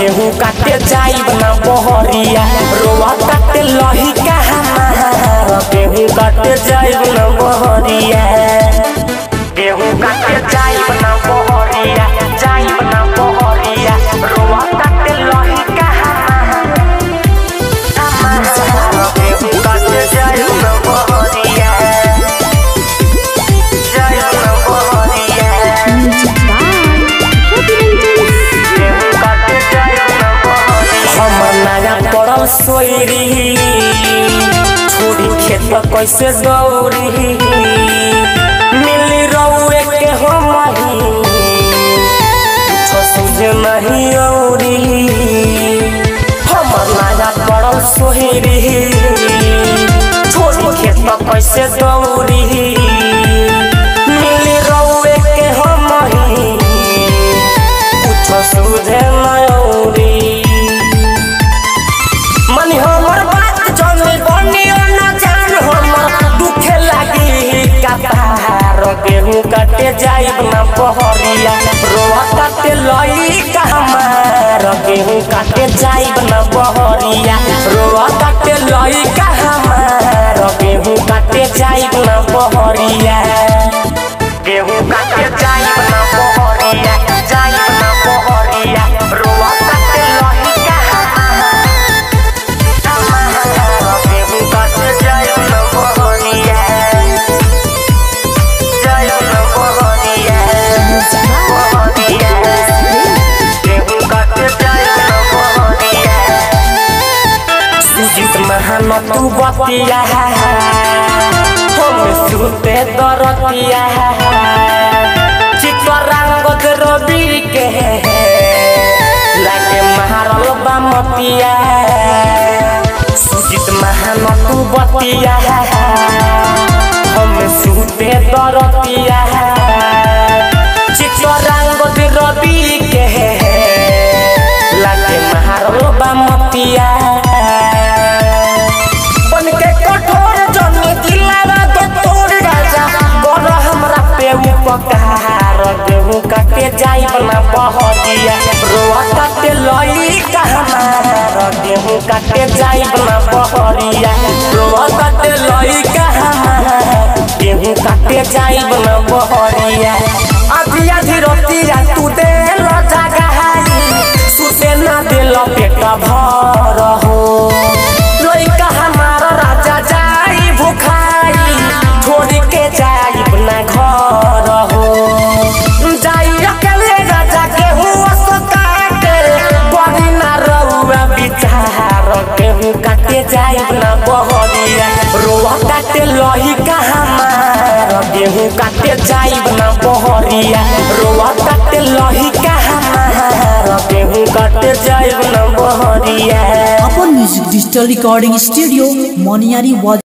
गेहूँ काटे जाई ना बहरिया रोवा काटे लही कहा गेहूँ काटे जाई ना बहरिया। सोईरी छोड़ी खेत कैसे दौड़ी। मिली रउए के सुझे नहीं औरी। हमर नया पड़ल सोहरी। छोड़ी खेत कैसे दौड़ी। जाइब न बहरिया। रोआ काटे लई कहमार गेहूँ काटे जाइब न बहरिया। रोआ काटे लई कहमार गेहूँ काटे जाइब न बहरिया। तू बतिया हम सुनते दरतिया के लागे महारल बामतिया सुजीत महान तू हम सुते दरतिया काटे जाई बना बहरिया रोआ काटे लई हमारा गेहूँ काटे जाई बना बहरिया रोआ काटे लई हमारा गेहूँ काटे जाई बना बहरिया आधी आधी रात तू दे लो जगह सुते ना लो पेट भर काटे जाए ना बहरिया रोआ काटे लही कहाँ मार गेहूँ काटे जाए ना बहरिया रोआ काटे लही कहाँ मार गेहूँ काटे जाए ना बहरिया अपन music digital recording studio Moniyari